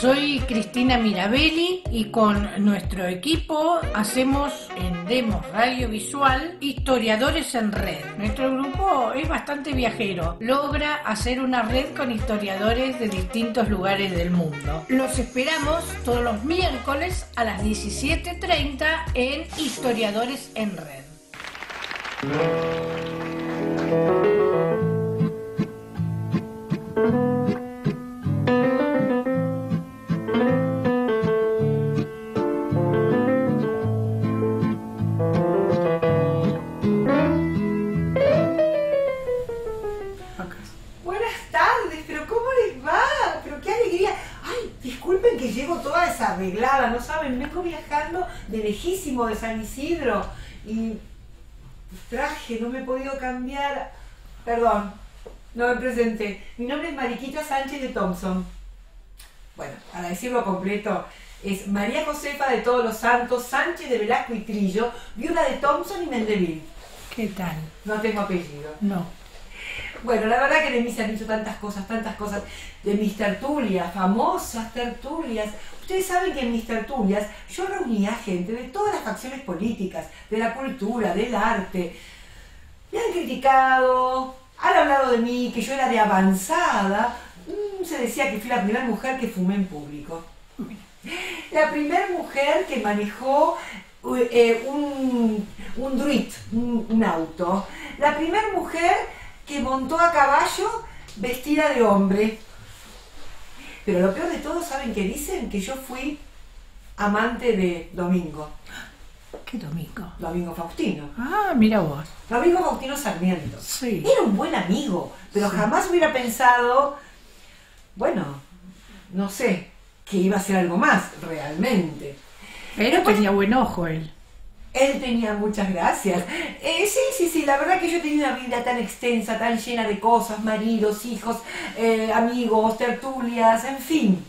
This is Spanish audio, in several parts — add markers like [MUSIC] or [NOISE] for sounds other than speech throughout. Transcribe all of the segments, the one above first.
Soy Cristina Mirabelli y con nuestro equipo hacemos en Demos Radio Visual Historiadores en Red. Nuestro grupo es bastante viajero, logra hacer una red con historiadores de distintos lugares del mundo. Los esperamos todos los miércoles a las 17.30 en Historiadores en Red. Que llego toda desarreglada, ¿no saben? Vengo viajando de lejísimo de San Isidro y traje, no me he podido cambiar. Perdón, no me presenté. Mi nombre es Mariquita Sánchez de Thompson. Bueno, para decirlo completo, es María Josefa de Todos los Santos, Sánchez de Velasco y Trillo, viuda de Thompson y Mendeville. ¿Qué tal? No tengo apellido. No. Bueno, la verdad que de mí se han dicho tantas cosas, tantas cosas, de mis tertulias, famosas tertulias. Ustedes saben que en mis tertulias yo reunía gente de todas las facciones políticas, de la cultura, del arte. Me han criticado, han hablado de mí, que yo era de avanzada. Mm, Se decía que fui la primera mujer que fumé en público. La primera mujer que manejó eh, un, un druid, un auto. La primera mujer que montó a caballo vestida de hombre. Pero lo peor de todo, ¿saben qué dicen? Que yo fui amante de Domingo, ¿Qué domingo? Domingo Faustino. Ah, mira vos. Domingo Faustino Sarmiento. Sí. Era un buen amigo, pero jamás hubiera pensado, bueno, no sé, que iba a ser algo más realmente. Pero tenía buen ojo él. Él tenía muchas gracias. Eh, sí, sí, sí, la verdad que yo tenía una vida tan extensa, tan llena de cosas, maridos, hijos, eh, amigos, tertulias, en fin.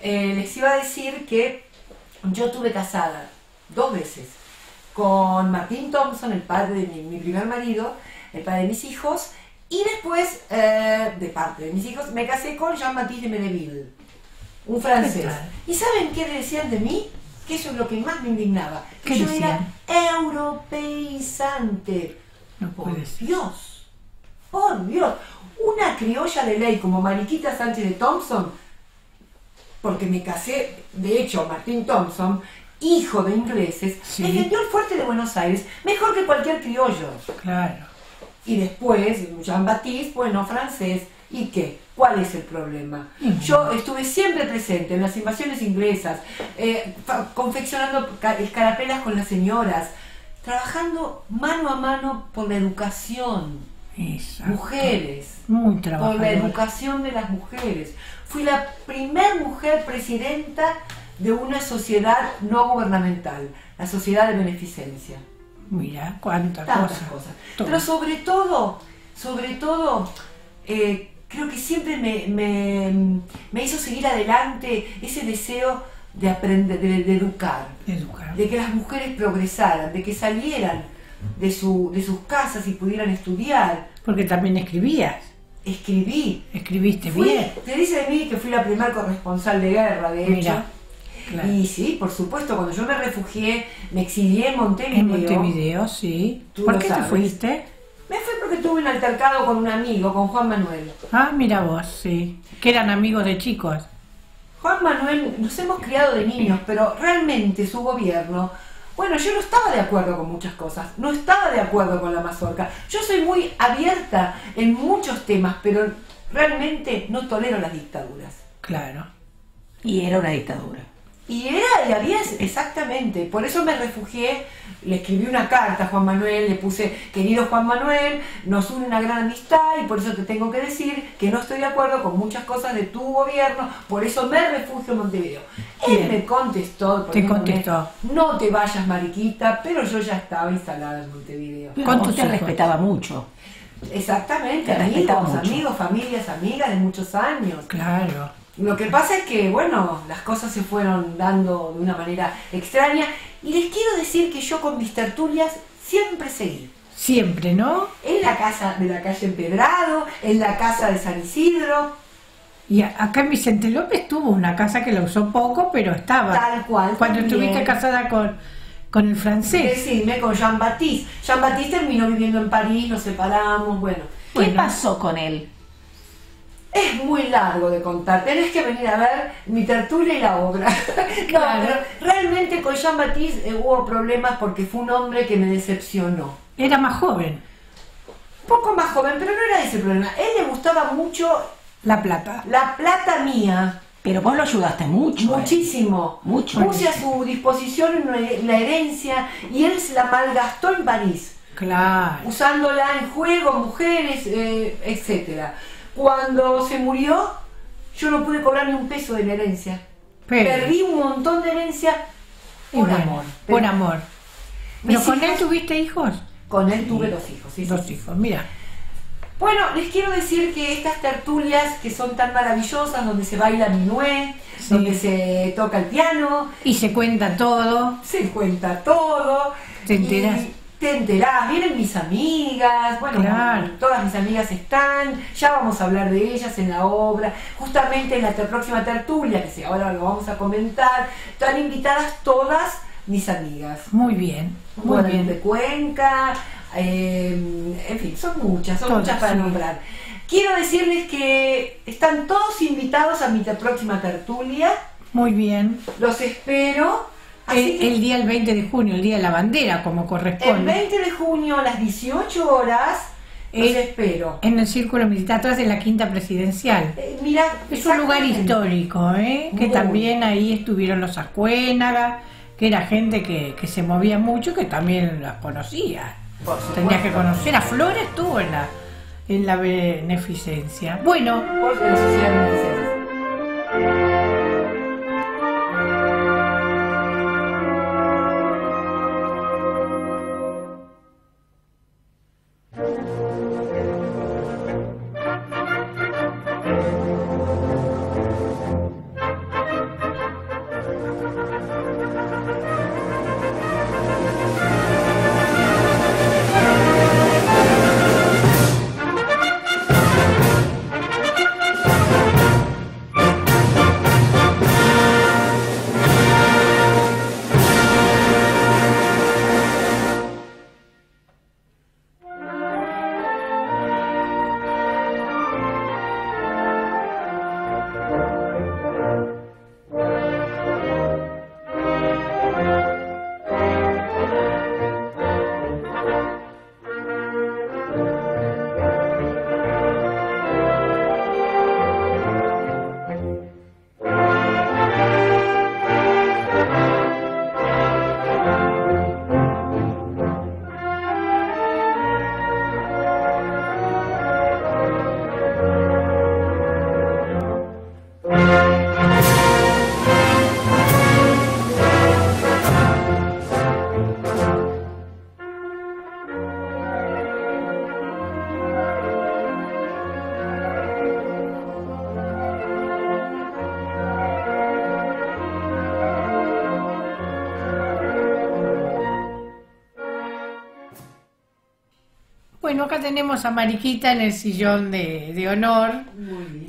Eh, les iba a decir que yo tuve casada dos veces con Martín Thompson, el padre de mi, mi primer marido, el padre de mis hijos, y después, de parte de mis hijos, me casé con Jean-Baptiste de Medeville, un francés. ¿Y saben qué decían de mí? Que eso es lo que más me indignaba. Que ¿Qué yo era europeizante. No Por puede ser. Dios, por Dios, una criolla de ley como Mariquita Sánchez de Thompson, porque me casé, de hecho, Martín Thompson, hijo de ingleses, Sí. defendió el fuerte de Buenos Aires mejor que cualquier criollo. Claro. Y después, Jean-Baptiste, bueno, francés, ¿y qué? ¿Cuál es el problema? Yo estuve siempre presente en las invasiones inglesas, eh, confeccionando ca- escarapelas con las señoras, trabajando mano a mano por la educación. Exacto. Mujeres, Muy por la educación de las mujeres. Fui la primer mujer presidenta de una sociedad no gubernamental, la sociedad de beneficencia Mira, cuántas cosas. Pero sobre todo, sobre todo, eh, creo que siempre me, me- me hizo seguir adelante ese deseo de aprender, de, de educar, Educar. de que las mujeres progresaran, de que salieran de, su, de sus casas y pudieran estudiar. Porque también escribías. Escribí. Escribiste Fui- bien. te dice de mí que fui la primer corresponsal de guerra, de hecho. Mira, claro. Y sí, por supuesto, cuando yo me refugié, me exilié en Montevideo. En Montevideo, sí. ¿Por qué te fuiste? Porque tuve un altercado con un amigo, con Juan Manuel. Ah, mira vos, sí. Que eran amigos de chicos. Juan Manuel, nos hemos criado de niños, pero realmente su gobierno, bueno, yo no estaba de acuerdo con muchas cosas, no estaba de acuerdo con la mazorca. Yo soy muy abierta en muchos temas, pero realmente no tolero las dictaduras. Claro. Y era una dictadura. Y era, y había, exactamente, por eso me refugié, le escribí una carta a Juan Manuel, le puse, querido Juan Manuel, nos une una gran amistad y por eso te tengo que decir que no estoy de acuerdo con muchas cosas de tu gobierno, por eso me refugio en Montevideo. Él me contestó, Te contestó. no te vayas mariquita, pero yo ya estaba instalada en Montevideo. Pero ¿Cuántos vos te respetaba mucho. Exactamente, amigos, mucho. amigos, familias, amigas de muchos años. Claro. Lo que pasa es que, bueno, las cosas se fueron dando de una manera extraña y les quiero decir que yo con mis tertulias siempre seguí. Siempre, ¿no? En la casa de la calle Empedrado, en la casa de San Isidro. Y acá en Vicente López tuvo una casa que la usó poco, pero estaba. Tal cual, Cuando también. estuviste casada con, con el francés. Decime con Jean Baptiste. Jean Baptiste terminó viviendo en París, nos separamos, bueno. ¿Qué Bueno. pasó con él? Es muy largo de contar, tenés que venir a ver mi tertulia y la obra. [LAUGHS] No, Claro. pero realmente con Jean Baptiste eh, hubo problemas porque fue un hombre que me decepcionó. Era más joven. Un poco más joven, pero no era ese problema. A él le gustaba mucho La plata. la plata mía. Pero vos lo ayudaste mucho. ¿eh? Muchísimo. Mucho. Puse a su disposición la herencia y él se la malgastó en París, Claro. usándola en juego, mujeres, eh, etcétera. Cuando se murió, yo no pude cobrar ni un peso de la herencia. Pero- Perdí un montón de herencia por bueno, amor. Por Pero amor. ¿Pero con él tuviste hijos? Con él tuve dos hijos. sí, sí, Dos sí. hijos, mira. Bueno, les quiero decir que estas tertulias que son tan maravillosas, donde se baila minué, Sí. donde se toca el piano, Y se cuenta todo. se cuenta todo. Te enterás. y Te enterás, vienen mis amigas, bueno, Claro. todas mis amigas están, ya vamos a hablar de ellas en la obra, justamente en la próxima tertulia, que ahora lo vamos a comentar, están invitadas todas mis amigas. Muy bien, muy bien. Cuenca, eh, en fin, son muchas, son Todas, muchas para sí. nombrar. Quiero decirles que están todos invitados a mi próxima tertulia, Muy bien. los espero. Así El, el día el 20 de junio, el día de la bandera, como el corresponde. 20 de junio a las 18 horas los Eh, espero. En el Círculo Militar, atrás de la Quinta Presidencial. Eh, mira, Es un lugar histórico, ¿eh? que también ahí estuvieron los Ascuénaga, que era gente que, que se movía mucho, que también las conocía. Por supuesto. Tenía que conocer. A Flores estuvo en la, en la beneficencia. Bueno, Por bueno, acá tenemos a Mariquita en el sillón de, de honor.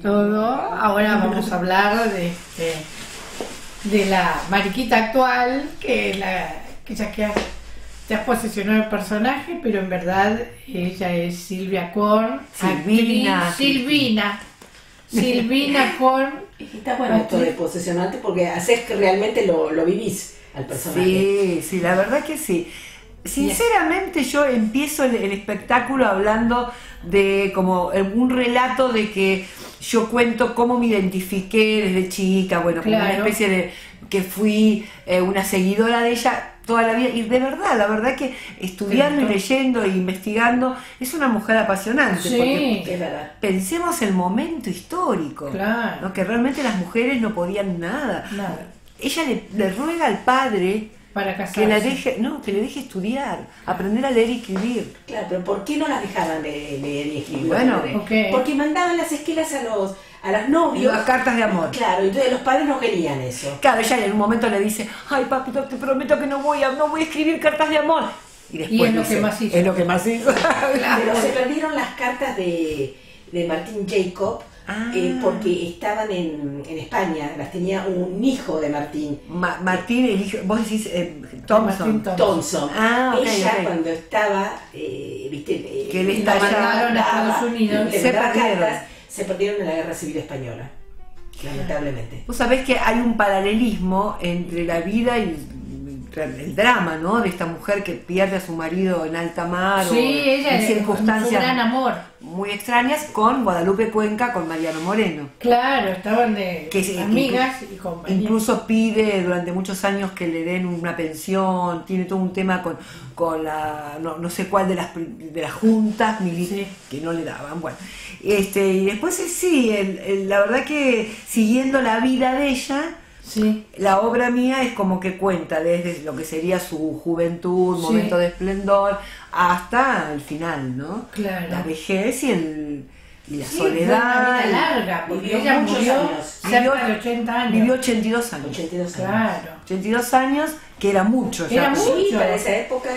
Todo. Ahora vamos a hablar de, este, de la Mariquita actual, que es la que ya que ha- ya posesionó el personaje, pero en verdad ella es Silvia Korn, Silvina. actriz- Silvina. Silvina [LAUGHS] Korn. Está bueno esto de posesionarte porque haces que realmente lo, lo vivís al personaje. Sí, sí, la verdad que sí. Sinceramente yo empiezo el, el espectáculo hablando de como un relato de que yo cuento cómo me identifiqué desde chica, bueno, como una especie de que fui eh, una seguidora de ella toda la vida y de verdad, la verdad que estudiando y leyendo e investigando es una mujer apasionante Sí. porque Es verdad. pensemos el momento histórico, Claro. ¿no? que realmente las mujeres no podían nada. Nada. Ella le, le ruega al padre Para que casarse. la deje, no, que le deje estudiar, aprender a leer y escribir. Claro, pero ¿por qué no las dejaban de leer y escribir? Bueno, Porque- ok. Porque mandaban las esquelas a los a los novios. Las cartas de amor. Claro, entonces los padres no querían eso. Claro, ella en un momento le dice, ay papito, te prometo que no voy a, no voy a escribir cartas de amor. Y después Y es lo dice, que más hizo. Es lo que más hizo. Pero se perdieron las cartas de, de Martín Jacob eh, porque estaban en, en España, las tenía un hijo de Martín. Ma- Martín, el hijo, vos decís eh, Thompson. Thompson. Thompson. Ah, ok, Ella cuando estaba, eh, viste, eh, Que él y está la allá. Mandaron a Estados Unidos. Se perdieron. cartas, se perdieron en la guerra civil española, lamentablemente. Vos sabés que hay un paralelismo entre la vida y el, drama, ¿no? De esta mujer que pierde a su marido en alta mar o ella en circunstancias gran amor. muy extrañas con Guadalupe Cuenca, con Mariano Moreno. Claro, estaban de Que se- amigas y compañeras. Incluso pide durante muchos años que le den una pensión, tiene todo un tema con, con la, no, no sé cuál de las, de las juntas militares que no le daban. Bueno, este, y después eh, sí, el- el- la verdad que siguiendo la vida de ella, Sí. la obra mía es como que cuenta desde lo que sería su juventud, Sí. momento de esplendor, hasta el final, ¿no? Claro. La vejez y, el, y la Sí, fue una soledad. vida larga, porque Vivió ella muchos murió años. cerca de 80 años. Vivió 82 años. 82 años. Claro. 82 años, que era mucho. ya. Era mucho. Sí, para esa época.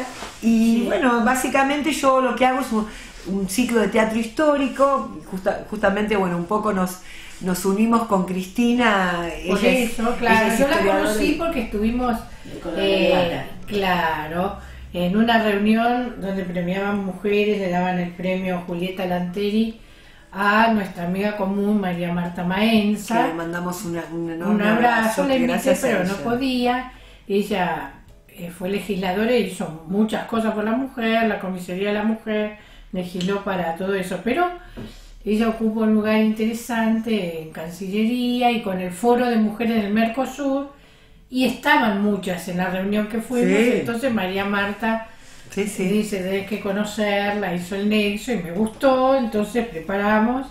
Y bueno, básicamente yo lo que hago es un, ciclo de teatro histórico, justa- justamente, bueno, un poco nos, nos unimos con Cristina. Por ella es- eso, ella claro. es Yo la conocí porque estuvimos, eh, claro, en una reunión donde premiaban mujeres, le daban el premio Julieta Lanteri a nuestra amiga común María Marta que Maenza. le mandamos una- un abrazo, la invité, pero no podía. Ella eh, fue legisladora y hizo muchas cosas por la mujer, la comisaría de la mujer, legisló para todo eso, pero ella ocupa un lugar interesante en Cancillería y con el foro de mujeres del Mercosur y estaban muchas en la reunión que fuimos, Sí. entonces María Marta Sí, sí. dice, tenés que conocerla, hizo el nexo y me gustó, entonces preparamos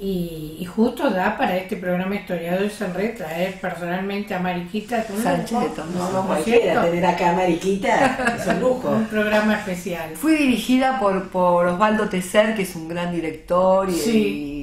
y, y justo da para este programa Historiadores en Red traer personalmente a Mariquita Sánchez de Tomás. No, no tener acá a Mariquita es un lujo. Un programa especial. Fui dirigida por, por Osvaldo Tecer, que es un gran director, y, Sí.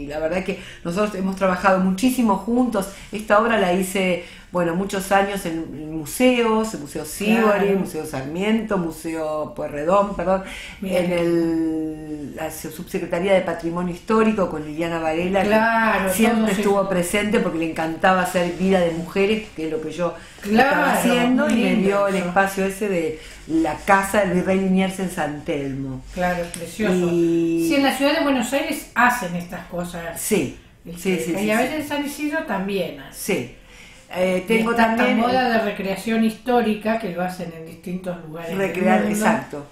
y la verdad que nosotros hemos trabajado muchísimo juntos. Esta obra la hice, bueno, muchos años en, museos, el Museo Sibori, Claro. Museo Sarmiento, Museo Pueyrredón, perdón, Bien. en el, la Subsecretaría de Patrimonio Histórico con Liliana Varela, que siempre estuvo presente porque le encantaba hacer vida de mujeres, que es lo que yo Claro, estaba haciendo, y me dio el espacio ese de la casa del virrey Liniers en San Telmo. Claro, precioso. Y- Sí, en la ciudad de Buenos Aires hacen estas cosas. Sí, sí, sí, y sí, a veces en San Isidro también hacen. Sí. Eh, tengo esta también moda de recreación histórica que lo hacen en distintos lugares. del recrear, mundo, exacto.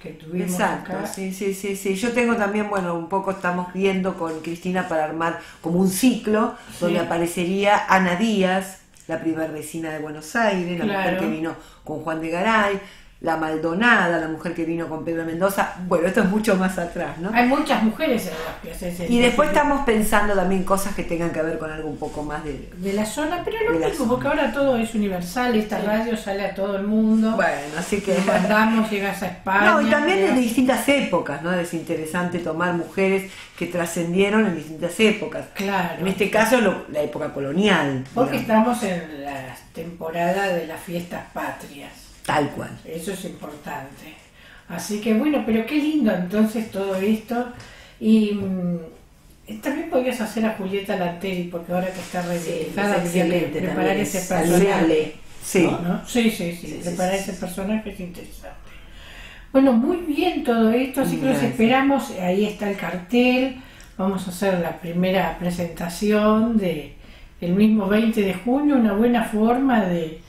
Que tuvimos Exacto, acá. sí, sí, sí, sí. Yo tengo también, bueno, un poco estamos viendo con Cristina para armar como un ciclo donde aparecería Ana Díaz, la primer vecina de Buenos Aires, la mujer Claro. que vino con Juan de Garay, la Maldonada, la mujer que vino con Pedro Mendoza. Bueno, esto es mucho más atrás, ¿no? Hay muchas mujeres en las que Y después estamos pensando también cosas que tengan que ver con algo un poco más de... de la zona, pero lo mismo, porque ahora todo es universal, esta radio sale a todo el mundo. Bueno, así que... Mandamos, llegas a España. No, y también llegas- de distintas épocas, ¿no? Es interesante tomar mujeres que trascendieron en distintas épocas. Claro. En este caso, lo- la época colonial. Porque digamos, estamos en la temporada de las fiestas patrias. Tal cual. Eso es importante. Así que bueno, pero qué lindo entonces todo esto. Y mm, también podrías hacer a Julieta Lanteri, porque ahora que está Sí, reeditada, es que excelente preparar ese es personaje. Sí. ¿no? Sí, sí, sí, Sí, sí, preparar sí, ese sí. personaje es interesante. Bueno, muy bien todo esto, así que los esperamos, ahí está el cartel, vamos a hacer la primera presentación de el mismo 20 de junio, una buena forma de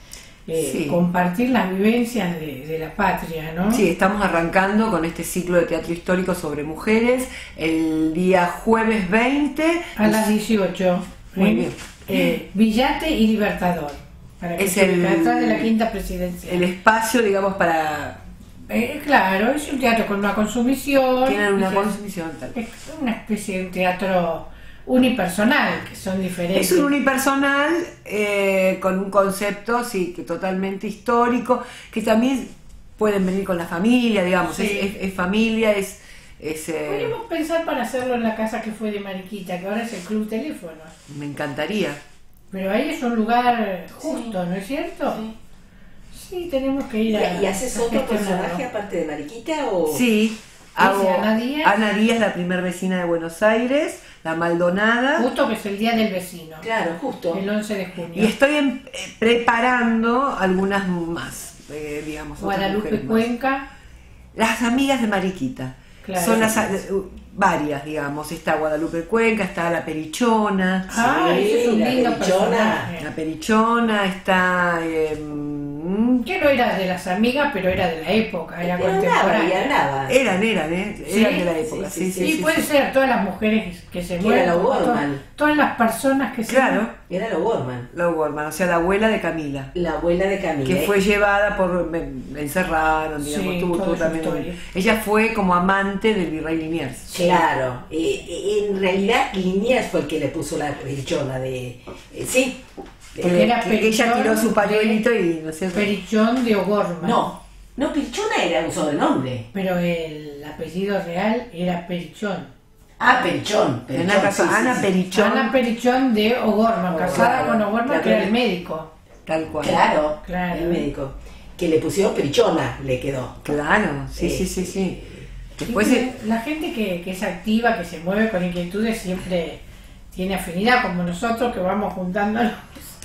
eh, Sí. compartir las vivencias de, de la patria, ¿no? Sí, estamos arrancando con este ciclo de teatro histórico sobre mujeres el día jueves 20. A las 18. Muy ¿eh? bien. Eh, Villate y Libertador. Para que Es se el- atrás de la quinta presidencia. El espacio, digamos, para... Eh, claro, es un teatro con una consumición. Tienen una consumición tal. Es una especie de un teatro unipersonal, que son diferentes. Es un unipersonal eh, con un concepto sí, que totalmente histórico, que también pueden venir con la familia, digamos, Sí. es, es- es familia, es... es, eh, Podríamos pensar para hacerlo en la casa que fue de Mariquita, que ahora es el Club Teléfono. me encantaría. Pero ahí es un lugar justo, ¿no es cierto? Sí, tenemos que ¿Y, ir a. y haces otro gestionarlo. personaje aparte de Mariquita o...? Sí, hago Ana Díaz? Ana Díaz, la primer vecina de Buenos Aires, la Maldonada. Justo que es el día del vecino. Claro, justo. El 11 de junio. Y estoy en- eh, preparando algunas más, eh, digamos. Guadalupe más. Cuenca. Las amigas de Mariquita. Claro. Son las eh, varias, digamos. Está Guadalupe Cuenca, está la Perichona. Ah, es un la lindo Perichona. personaje. La Perichona está. eh, mm, Que no era de las amigas, pero era de la época, era Pero andaba, y contemporánea. andaba. eran, eran, ¿eh? Sí, Eran de la época, sí, sí, sí, sí. Sí, sí, puede sí. ser todas las mujeres que se Que mueven. era la. Todas las personas que se Claro, Era la la Gorman, o sea, la abuela de Camila. la abuela de Camila. que fue llevada por encerraron digamos Sí, tuvo su también ella fue como amante del virrey Liniers Claro, eh, eh, en realidad Liniers fue el que le puso la perichona de... eh, sí, Porque era que, que ella tiró su de- pañuelito y no sé Perichón de O'Gorman. no, no, perichona era un sobrenombre. Pero el apellido real era Perichón. Ah, perichón, Ana, perichón, Casa- sí, Ana sí. Perichón Ana Perichón de O'Gorman, casada claro. con O'Gorman, que era el médico. tal cual Claro, Claro. el médico. Que le pusieron perichona, le quedó. claro sí Eh, sí sí sí después Sí, la gente que, que es activa, que se mueve con inquietudes, siempre tiene afinidad, como nosotros que vamos juntando.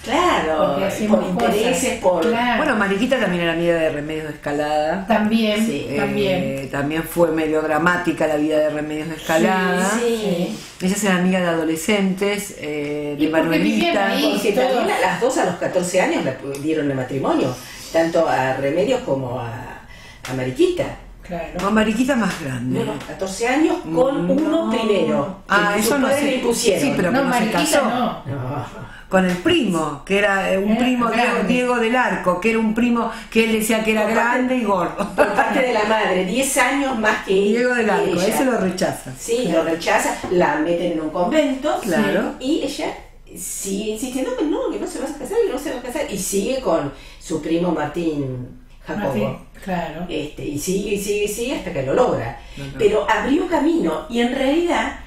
Claro, por intereses, por... Claro. bueno Mariquita también era amiga de Remedios de Escalada También, Sí. Eh, también. también fue medio dramática la vida de Remedios de Escalada Sí, ellas eran amigas de adolescentes eh, de Manuelita. Porque también a las dos a los 14 años le dieron el matrimonio, tanto a Remedios como a, a Mariquita. Claro. no Mariquita más grande Bueno, 14 años con No. uno primero. Ah, eso no sé. le impusieron. Sí, pero- no, que no se casó. no. Con el primo, que era eh, un Era primo Diego, grande. Diego del Arco, que era un primo que él decía que era Por parte- grande y gordo. Por parte de la madre, 10 años más que Diego del Arco, ella. ese lo rechaza. Sí, lo rechaza, la meten en un convento. Claro. Y ella sigue insistiendo que no, que no se va a casar, que no se va a casar. Y sigue con su primo Martín Jacobo. Martín, claro. Este, y sigue, y sigue, y sigue hasta que lo logra. Pero abrió camino y en realidad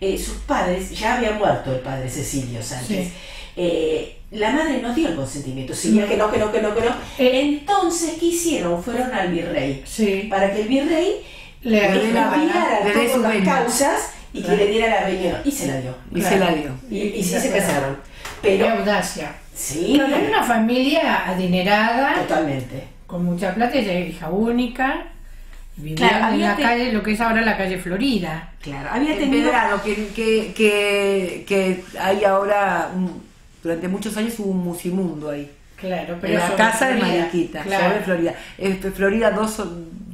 eh, sus padres, ya había muerto el padre Cecilio Sánchez. Sí. Eh, la madre no dio el consentimiento, seguía No. que no, que no, que no, que no. Eh. Entonces, ¿qué hicieron? Fueron al virrey. Sí. Para que el virrey Le dé todas las causas y Claro. que le diera la venia. Y se la dio. Y Claro. se la dio. Y, y sí se casaron. Qué Pero, audacia. sí, Claro, era una familia adinerada, totalmente. Con mucha plata, ella era hija única. Vivía Claro, en la te- calle, lo que es ahora la calle Florida. Claro, había tenido... Que, que, que, que hay ahora, durante muchos años hubo un musimundo ahí. Claro, pero en la casa de. Mariquita, Claro. sobre Florida. Este, Florida 2,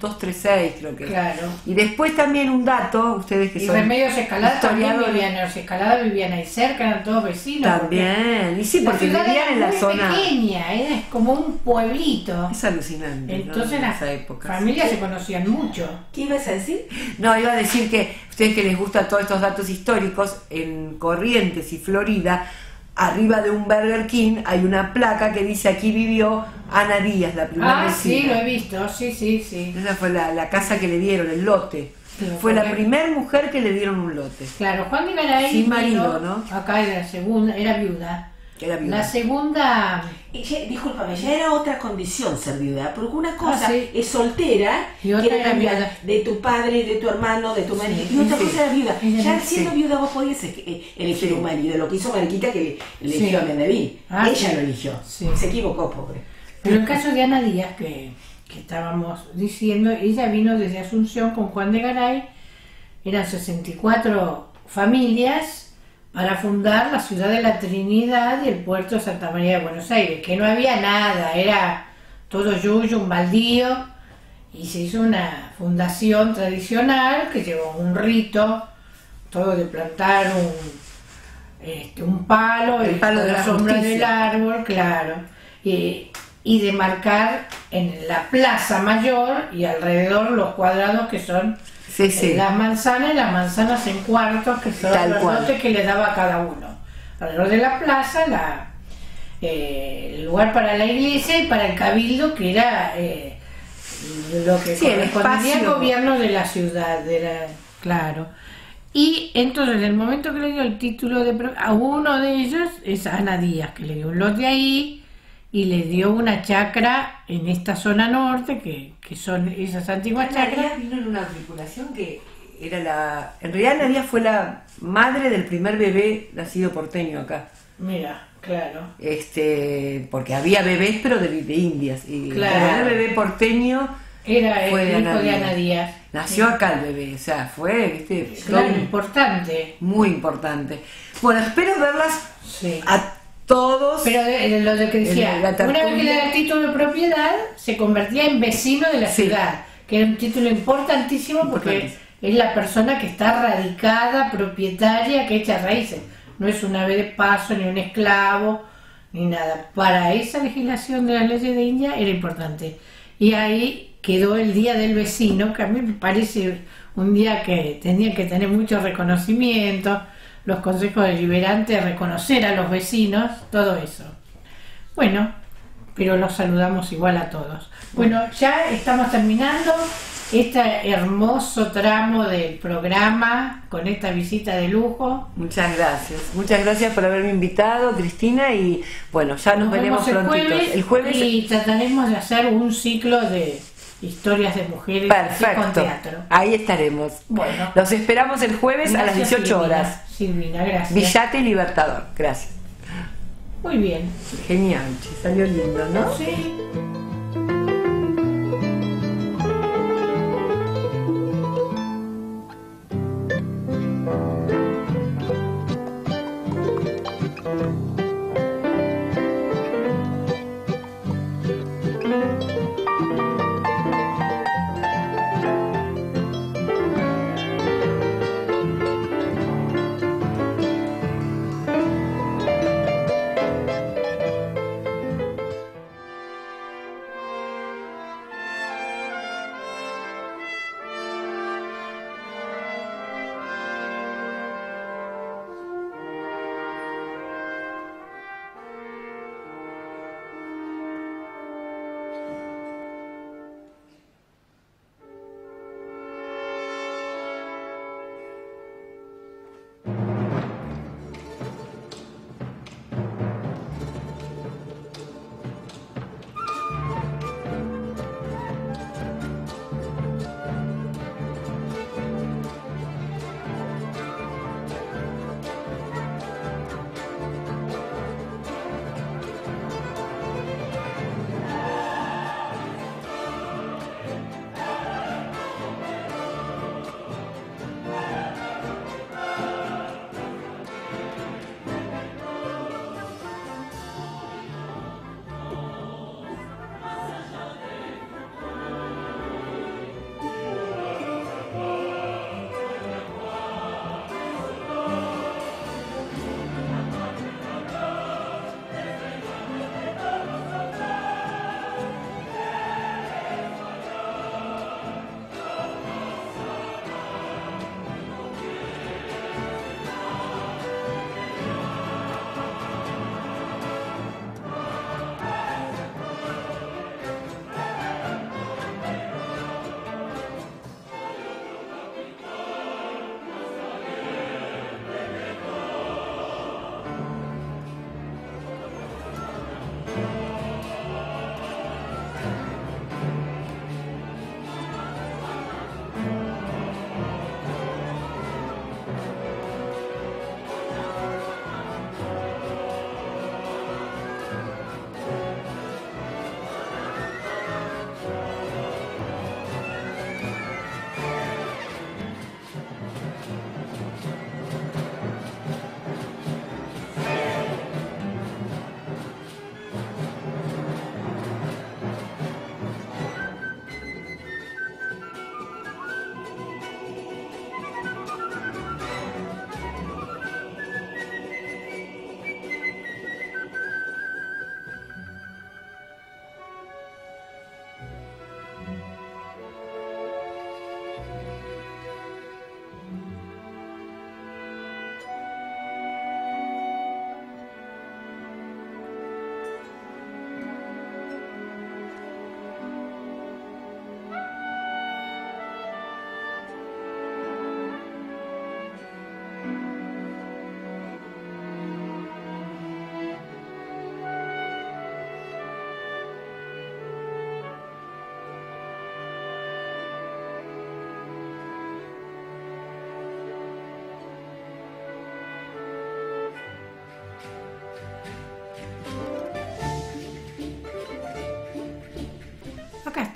236 creo que. es. Claro. Y después también un dato, ustedes que Y son Remedios Escalada también vivían, los Escalada vivían ahí cerca, eran todos vecinos. porque También, y sí, la porque ciudad vivían era en la muy zona. pequeña, era como un pueblito. Es alucinante. ¿no? Entonces En las esa época. familias se conocían mucho. ¿Qué ibas a decir? No, iba a decir que ustedes que les gustan todos estos datos históricos, en Corrientes y Florida, arriba de un Burger King hay una placa que dice aquí vivió Ana Díaz, la primera Ah, sí, lo he visto, sí, sí, sí. Esa fue la, la casa que le dieron, el lote. Fue la porque- primera mujer que le dieron un lote. Claro, Juan de Garay Sin marido, vino- ¿no? Acá era segunda, era viuda. Que era viuda. La segunda, ya- discúlpame, ya era otra condición ser viuda, porque una cosa Ah, sí. es soltera, Y otra que era viuda. de tu padre, de tu hermano, de tu marido, Sí, y otra cosa era viuda. Ella Ya siendo viuda vos podías eh, elegir un marido, lo que hizo Mariquita que eligió a Mendeví. Ah, Ella lo eligió, se equivocó, pobre. pero el caso de Ana Díaz, que, que estábamos diciendo, ella vino desde Asunción con Juan de Garay, eran 64 familias para fundar la ciudad de la Trinidad y el puerto de Santa María de Buenos Aires, que no había nada, era todo yuyo, un baldío, y se hizo una fundación tradicional que llevó un rito, todo de plantar un, este, un palo, El palo de la sombra justicia. del árbol, claro, y, y de marcar en la plaza mayor y alrededor los cuadrados que son Sí, sí. las manzanas y las manzanas en cuartos que son Tal los cual. lotes que le daba a cada uno. Alrededor de la plaza, la, eh, el lugar para la iglesia y para el cabildo que era eh, lo que Sí, correspondía al gobierno de la ciudad, de la- claro. Y entonces, en el momento que le dio el título de... A uno de ellos es Ana Díaz, que le dio un lote ahí y le dio una chacra en esta zona norte, que, que son esas antiguas Ana chacras. Díaz vino en una tripulación que era la. En realidad, Nadia fue la madre del primer bebé nacido porteño acá. Mira, claro. Este, porque había bebés, pero de, de indias. Y Claro. el primer bebé porteño Era el Fue hijo Ana de Díaz. Ana Díaz. nació acá el bebé, o sea, fue, viste, Claro, importante. muy importante. Bueno, espero verlas Sí. a todos. Pero de- de lo que decía, una vez que le da el título de propiedad, se convertía en vecino de la Sí. ciudad, que era un título importantísimo porque es la persona que está radicada, propietaria, que echa raíces. No es un ave de paso, ni un esclavo, ni nada. Para esa legislación de las leyes de India era importante. Y ahí quedó el Día del Vecino, que a mí me parece un día que tenía que tener mucho reconocimiento, los consejos deliberantes, reconocer a los vecinos, todo eso. Bueno, pero los saludamos igual a todos. Bueno, ya estamos terminando este hermoso tramo del programa con esta visita de lujo. Muchas gracias. Muchas gracias por haberme invitado, Cristina, y bueno, ya nos, veremos vemos prontito. el jueves, el y trataremos de hacer un ciclo de historias de mujeres así con Perfecto. teatro. Ahí estaremos. Bueno. Los esperamos el jueves a las Gracias, 18 Silvina. horas. Silvina, gracias. Villate Libertador. Gracias. Muy bien. Genial, che, salió lindo, ¿no? Sí.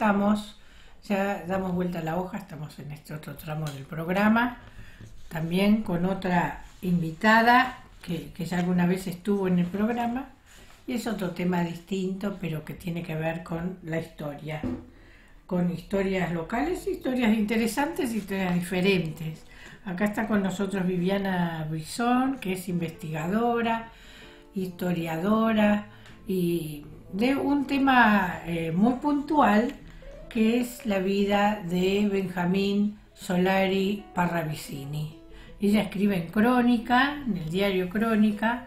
Estamos, ya damos vuelta a la hoja, estamos en este otro tramo del programa, también con otra invitada que, que ya alguna vez estuvo en el programa, y es otro tema distinto, pero que tiene que ver con la historia, con historias locales, historias interesantes, historias diferentes. Acá está con nosotros Viviana Brisón, que es investigadora, historiadora y de un tema eh, muy puntual que es la vida de Benjamín Solari Parravicini. Ella escribe en Crónica, en el diario Crónica,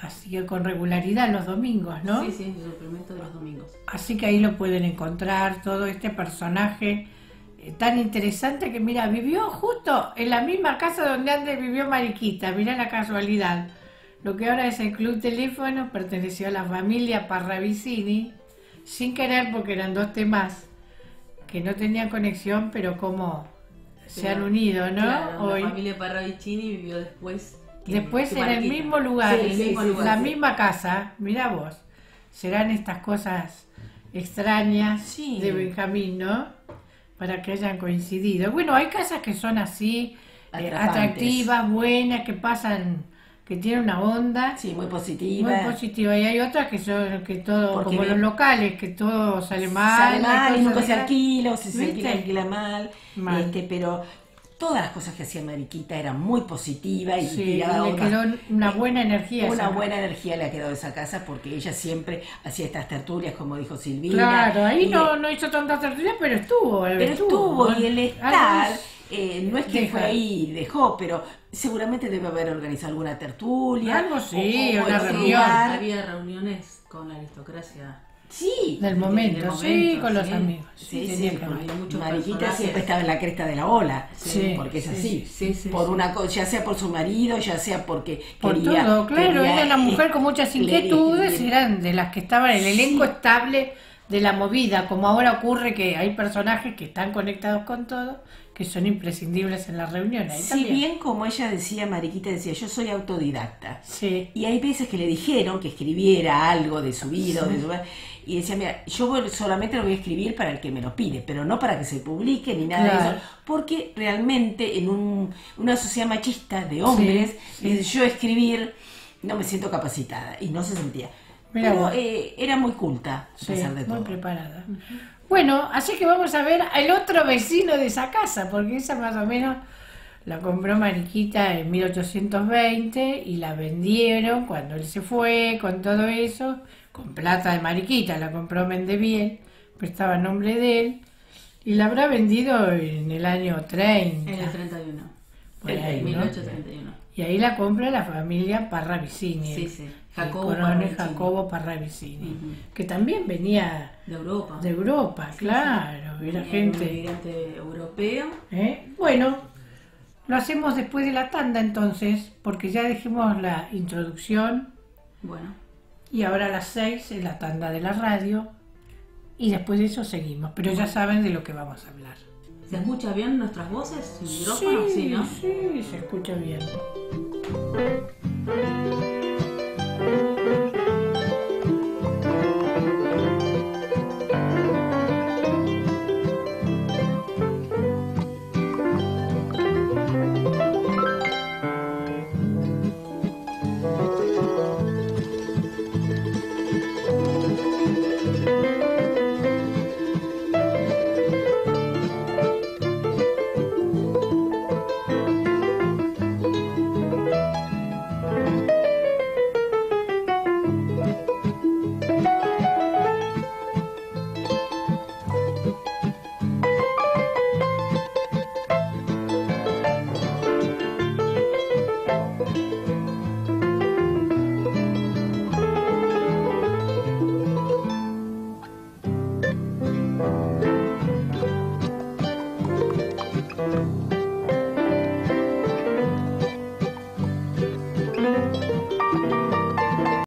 así que con regularidad los domingos, ¿no? Sí, sí, el suplemento de los domingos. Así que ahí lo pueden encontrar, todo este personaje eh, tan interesante que, mira, vivió justo en la misma casa donde antes vivió Mariquita, mira la casualidad. Lo que ahora es el Club Teléfono perteneció a la familia Parravicini, sin querer porque eran dos temas que no tenían conexión, pero como se Pero, han unido, ¿no? Claro, Hoy. La familia Parravicini vivió después. Después que en el mismo lugar, Sí, el mismo lugar, la sí. misma casa, mira vos, serán estas cosas extrañas Sí. de Benjamín, ¿no? Para que hayan coincidido. Bueno, hay casas que son así, eh, atractivas, buenas, que pasan, que tienen una onda Sí, muy positiva. muy positiva. Y hay otras que son, que todo, Porque como los locales, que todo sale mal. sale mal nunca se alquila o se ¿Viste? alquila, alquila mal. Mal. Este, pero todas las cosas que hacía Mariquita eran muy positivas y Sí, le quedó una buena energía. Una esa- buena energía le ha quedado de esa casa porque ella siempre hacía estas tertulias, como dijo Silvina. Claro, ahí no, no hizo tantas tertulias, pero estuvo. Pero estuvo y el estar, Algo eh, no es que Deja. fue ahí y dejó, pero seguramente debe haber organizado alguna tertulia. Algo sí, o- o una reunión. Había reuniones con la aristocracia. Sí, Del En momento, sí, con los sí. amigos. Sí, Sí, Mariquita siempre estaba en la cresta de la ola, Sí, porque es sí, así, sí, sí, por sí. una cosa, ya sea por su marido, ya sea porque Por quería, todo, claro, quería, era una eh, mujer con muchas inquietudes, le- eran de las que estaban en el Sí. elenco estable de la movida, como ahora ocurre que hay personajes que están conectados con todo, que son imprescindibles en la reunión. Ahí Si también. bien como ella decía, Mariquita decía, yo soy autodidacta. Sí, Y hay veces que le dijeron que escribiera algo de su vida, o de su- y decía, mira, yo solamente lo voy a escribir para el que me lo pide, pero no para que se publique ni nada Claro. de eso, porque realmente en un- una sociedad machista de hombres, Sí, yo escribir no me siento capacitada, y no se sentía. Mira pero eh, era muy culta, a sí, pesar de muy todo. preparada. Bueno, así que vamos a ver al otro vecino de esa casa, porque esa más o menos la compró Mariquita en 1820 y la vendieron cuando él se fue, con todo eso, con plata de Mariquita, la compró Mendeviel, pero estaba a nombre de él, y la habrá vendido en el año 30. En el 31. por ahí, ¿no? 1831. Y ahí la compra la familia Parravicini. Sí, sí. Jacobo Parravicini. Jacobo Parravicini, Ujú. que también venía De Europa. de Europa, claro, era gente. europeo. ¿eh? Bueno, lo hacemos después de la tanda entonces, porque ya dijimos la introducción Bueno, y ahora a las seis es la tanda de la radio y después de eso seguimos, pero ya saben de lo que vamos a hablar. ¿Se escucha bien nuestras voces? ¿El micrófono? Sí, sí, sí se escucha bien.